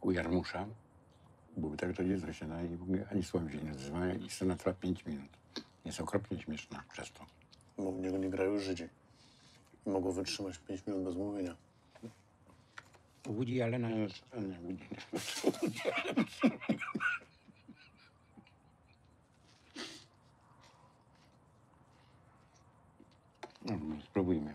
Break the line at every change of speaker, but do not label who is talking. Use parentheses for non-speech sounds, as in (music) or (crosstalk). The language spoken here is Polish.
u Jarmusza. Był tak to dziecko się na i w ogóle ani słowem się nie odzywa i scena trwa 5 minut. Jest okropnie śmieszna przez to.
Bo w niego nie grają Żydzi. I mogą wytrzymać 5 minut bez mówienia.
Woody Allena jest... a Nie, Woody, Allen. (laughs) No, spróbujmy.